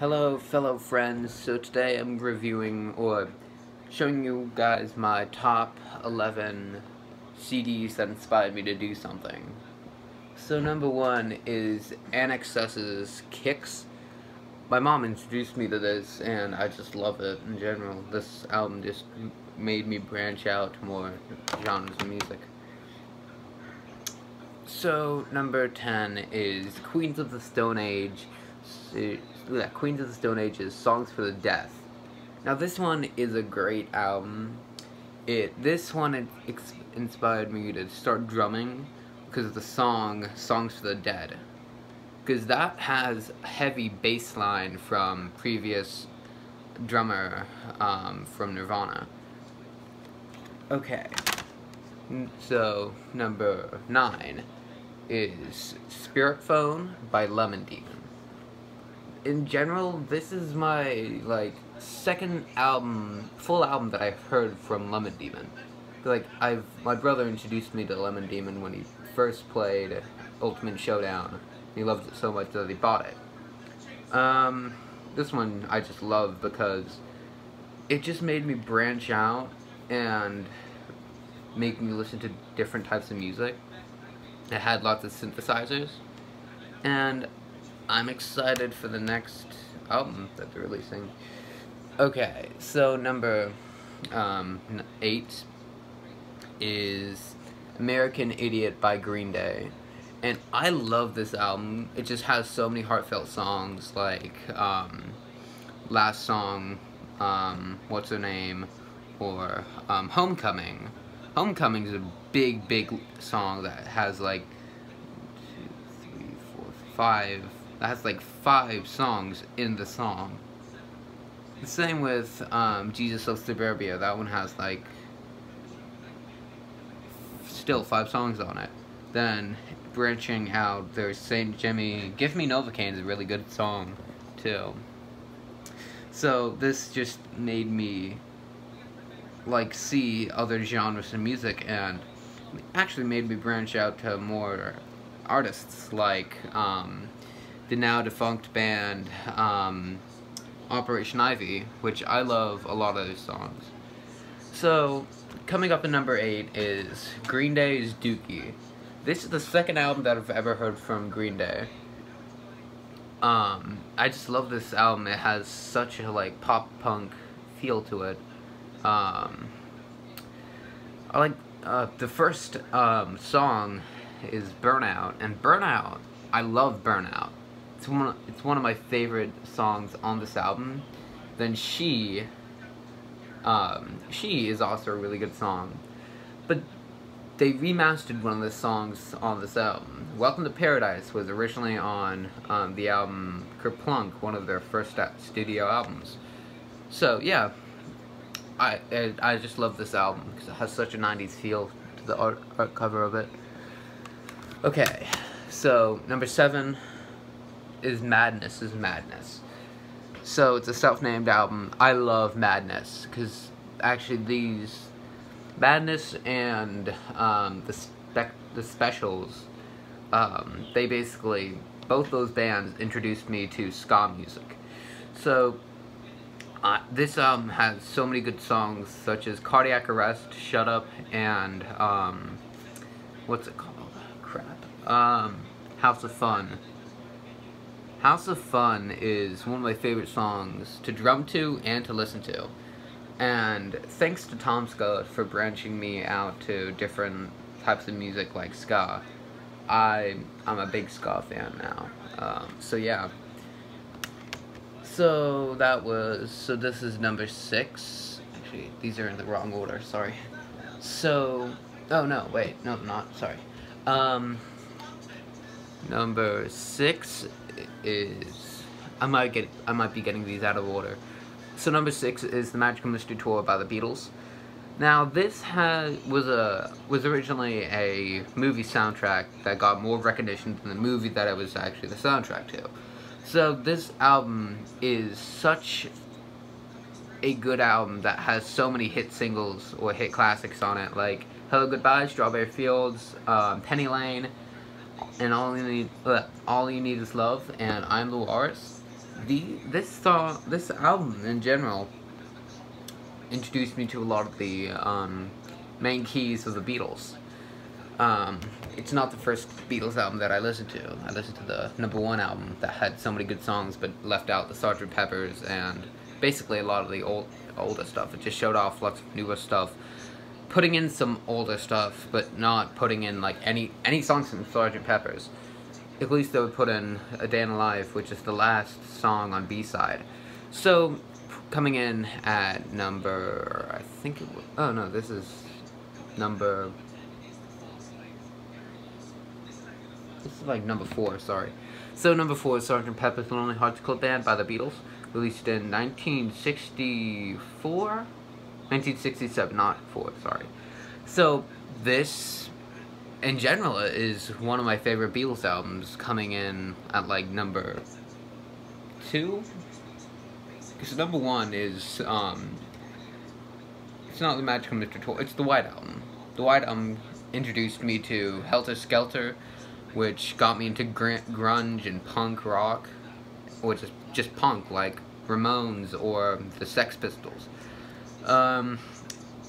Hello fellow friends, so today I'm reviewing or showing you guys my top 11 CDs that inspired me to do something. So number one is INXS's Kicks. My mom introduced me to this and I just love it in general. This album just made me branch out to more genres of music. So number 10 is Queens of the Stone Age yeah, Queens of the Stone Age's Songs for the Deaf. Now this one is a great album. It this one inspired me to start drumming because of the song Songs for the Dead. Because that has heavy bass line from previous drummer um, from Nirvana. Okay, so number nine is Spirit Phone by Lemon Demon in general, this is my, like, second album, full album that I've heard from Lemon Demon. Like, I've, my brother introduced me to Lemon Demon when he first played Ultimate Showdown. He loved it so much that he bought it. Um, this one I just love because it just made me branch out and make me listen to different types of music. It had lots of synthesizers. And I'm excited for the next album that they're releasing. Okay, so number um, eight is American Idiot by Green Day. And I love this album. It just has so many heartfelt songs like um, Last Song, um, Whatsername, or um, Homecoming. Homecoming is a big, big song that has like two, three, four, five that has like five songs in the song. The same with um, Jesus of Suburbia. That one has like still five songs on it. Then branching out, there's Saint Jimmy. Give Me Novacaine is a really good song too. So this just made me like see other genres of music and actually made me branch out to more artists like um, the now defunct band um, Operation Ivy, which I love a lot of those songs. So, coming up in number 8 is Green Day's Dookie. This is the second album that I've ever heard from Green Day. Um, I just love this album. It has such a like pop punk feel to it. Um, I like uh, the first um, song is Burnout, and Burnout, I love Burnout it's one it's one of my favorite songs on this album. Then She, um, She is also a really good song. But they remastered one of the songs on this album. Welcome to Paradise was originally on um, the album Kerplunk, one of their first studio albums. So yeah, I I just love this album because it has such a 90s feel to the art, art cover of it. Okay, so number seven, is Madness is Madness. So it's a self-named album. I love Madness because actually these Madness and um, the spec the specials um, they basically both those bands introduced me to ska music. So uh, this album has so many good songs such as Cardiac Arrest, Shut Up, and um, what's it called? Crap. Um, House of Fun. House of Fun is one of my favorite songs to drum to and to listen to. And thanks to Tom Scott for branching me out to different types of music like ska. I, I'm a big ska fan now. Um, so yeah. So that was, so this is number six. Actually, these are in the wrong order, sorry. So, oh no, wait, no, not, sorry. Um, number six is I might get I might be getting these out of order. So number six is the Magical Mystery Tour by the Beatles. Now this has was a was originally a movie soundtrack that got more recognition than the movie that it was actually the soundtrack to. So this album is such a good album that has so many hit singles or hit classics on it, like Hello Goodbye, Strawberry Fields, um, Penny Lane, and all you need, uh, all you need is love, and I'm the Walrus. the this song, this album in general, introduced me to a lot of the um, main keys of the Beatles. Um, it's not the first Beatles album that I listened to. I listened to the number one album that had so many good songs, but left out the Sgt. Pepper's and basically a lot of the old older stuff. It just showed off lots of newer stuff, putting in some older stuff, but not putting in like any any songs from Sgt. Pepper's. At least they would put in A Day in Life, which is the last song on B side. So coming in at number, I think it was, oh no, this is number This is like number four, sorry. So number four is Sgt. Pepper's Lonely Hearts Club Band by the Beatles, released in 1964? 1967, not four, sorry. So this, in general, is one of my favorite Beatles albums, coming in at like number two? Because number one is, um, it's not the Magical Mystery Tour, it's the White Album. The White Album introduced me to Helter Skelter, which got me into gr grunge and punk rock, or is just punk, like Ramones or the Sex Pistols. Um,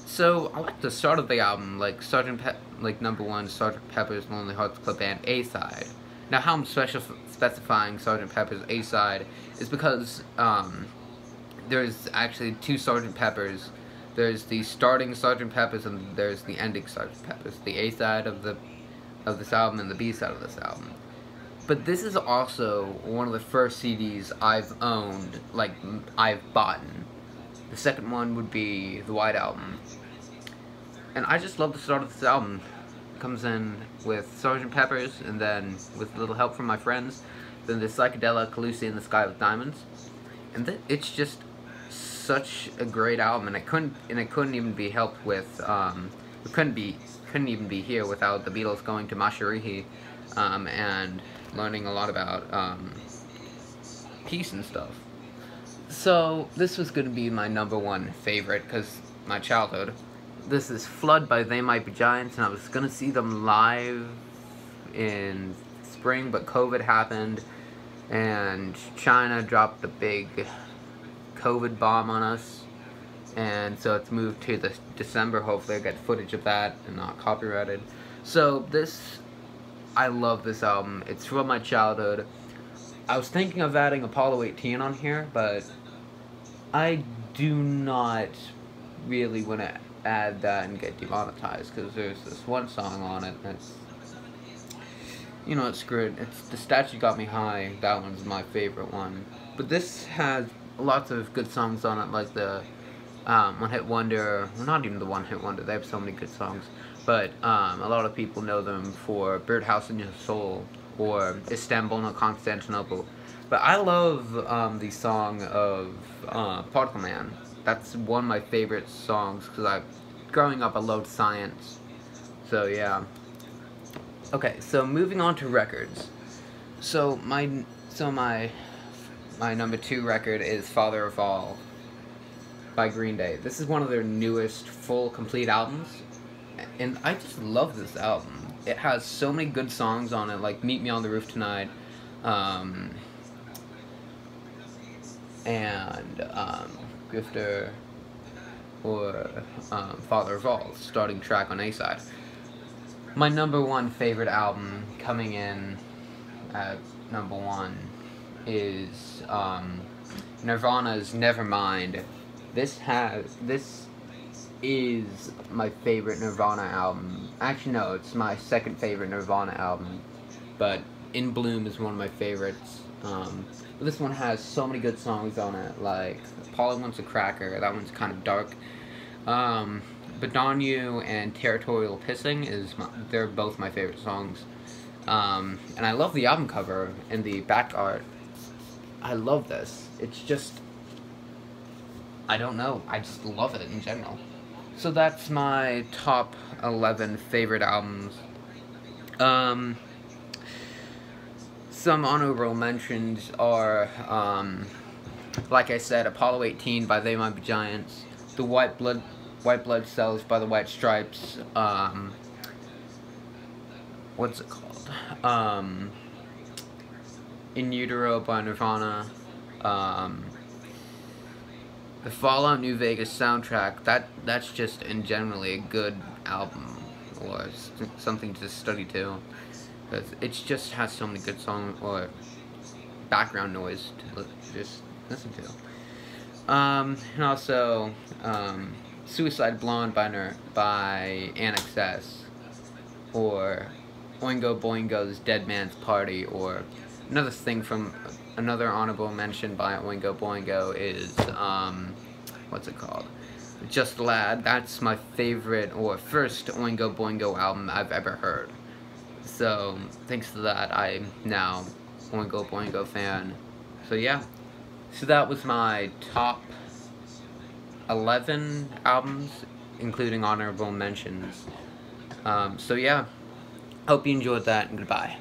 so I like the start of the album, like Sergeant Pe like number one, Sergeant Pepper's Lonely Hearts Club Band A side. Now, how I'm special specifying Sergeant Pepper's A side is because um, there's actually two Sergeant Peppers. There's the starting Sergeant Pepper's and there's the ending Sergeant Pepper's. The A side of the of this album and the B side of this album. But this is also one of the first CDs I've owned, like I've bought. The second one would be the White Album. And I just love the start of this album. It comes in with Sgt. Pepper's and then with a little help from my friends, then the psychedelic Lucy in the Sky with Diamonds. And it's just such a great album and it couldn't and it couldn't even be helped with um, it couldn't be couldn't even be here without the Beatles going to Maharishi um, and learning a lot about um, peace and stuff. So this was going to be my number one favorite because my childhood. This is Flood by They Might Be Giants, and I was going to see them live in spring, but COVID happened, and China dropped the big COVID bomb on us, and so it's moved to the December. Hopefully, I get footage of that and not copyrighted. So this, I love this album. It's from my childhood. I was thinking of adding Apollo 18 on here, but I do not really want to add that and get demonetized because there's this one song on it that's you know it's good it's the statue got me high. That one's my favorite one. But this has lots of good songs on it like the um, one hit wonder. Well, not even the one hit wonder. They have so many good songs. But um, a lot of people know them for birdhouse in your soul or istanbul no constantinople but i love um, the song of uh, man that's one of my favorite songs because I, growing up, I loved science. So yeah. Okay, so moving on to records. So my, so my, my number two record is Father of All by Green Day. This is one of their newest full complete albums, and I just love this album. It has so many good songs on it, like Meet Me on the Roof Tonight, um, and um, Grifter, or um, Father of All, starting track on A-side. My number one favorite album coming in at number one is um, Nirvana's Nevermind. This has this is my favorite Nirvana album. Actually, no, it's my second favorite Nirvana album, but In Bloom is one of my favorites. Um, this one has so many good songs on it, like Polly Wants a Cracker, that one's kind of dark. Um, Bad On You and Territorial Pissing, is my, they're both my favorite songs. Um, and I love the album cover and the back art. I love this. It's just, I don't know, I just love it in general. So that's my top 11 favorite albums. Um, some honorable mentions are, um, like I said, Apollo 18 by They Might Be Giants, The White Blood White Blood Cells by the White Stripes, um, what's it called? Um, In Utero by Nirvana, Um, the Fallout New Vegas soundtrack, that that's just in generally a good album or something to study to. Because it just has so many good songs or background noise to just listen to. Um, and also, um, Suicide Blonde by, Ner by INXS, or Oingo Boingo's Dead Man's Party, or another thing from another honorable mention by Oingo Boingo is, um, what's it called? Just Lad. That's my favorite or first Oingo Boingo album I've ever heard. So, thanks to that, I'm now Oingo Boingo fan. So yeah, so that was my top 11 albums, including honorable mentions. Um, so yeah, hope you enjoyed that, and goodbye.